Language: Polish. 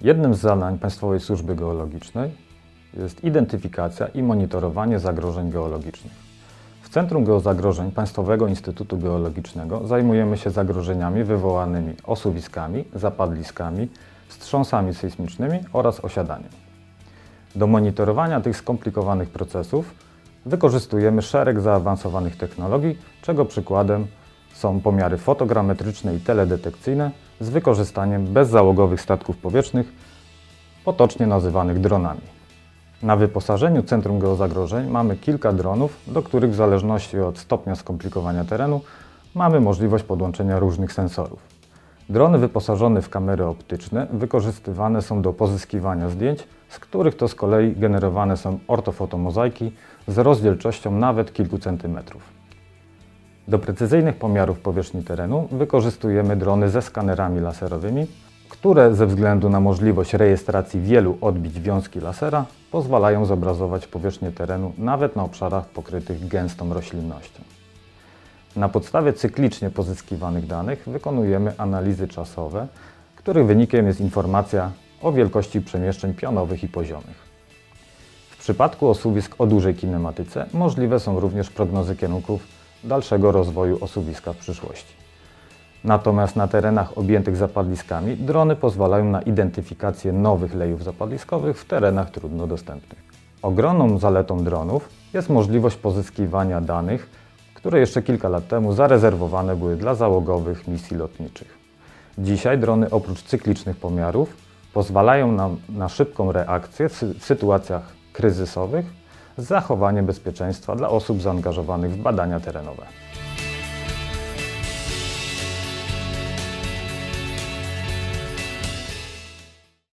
Jednym z zadań Państwowej Służby Geologicznej jest identyfikacja i monitorowanie zagrożeń geologicznych. W Centrum Geozagrożeń Państwowego Instytutu Geologicznego zajmujemy się zagrożeniami wywołanymi osuwiskami, zapadliskami, wstrząsami sejsmicznymi oraz osiadaniem. Do monitorowania tych skomplikowanych procesów wykorzystujemy szereg zaawansowanych technologii, czego przykładem są pomiary fotogrametryczne i teledetekcyjne z wykorzystaniem bezzałogowych statków powietrznych, potocznie nazywanych dronami. Na wyposażeniu Centrum Geozagrożeń mamy kilka dronów, do których w zależności od stopnia skomplikowania terenu mamy możliwość podłączenia różnych sensorów. Drony wyposażone w kamery optyczne wykorzystywane są do pozyskiwania zdjęć, z których to z kolei generowane są ortofotomozaiki z rozdzielczością nawet kilku centymetrów. Do precyzyjnych pomiarów powierzchni terenu wykorzystujemy drony ze skanerami laserowymi, które ze względu na możliwość rejestracji wielu odbić wiązki lasera pozwalają zobrazować powierzchnię terenu nawet na obszarach pokrytych gęstą roślinnością. Na podstawie cyklicznie pozyskiwanych danych wykonujemy analizy czasowe, których wynikiem jest informacja o wielkości przemieszczeń pionowych i poziomych. W przypadku osuwisk o dużej kinematyce możliwe są również prognozy kierunków dalszego rozwoju osuwiska w przyszłości. Natomiast na terenach objętych zapadliskami drony pozwalają na identyfikację nowych lejów zapadliskowych w terenach trudno dostępnych. Ogromną zaletą dronów jest możliwość pozyskiwania danych, które jeszcze kilka lat temu zarezerwowane były dla załogowych misji lotniczych. Dzisiaj drony oprócz cyklicznych pomiarów pozwalają nam na szybką reakcję w sytuacjach kryzysowych z zachowaniem bezpieczeństwa dla osób zaangażowanych w badania terenowe.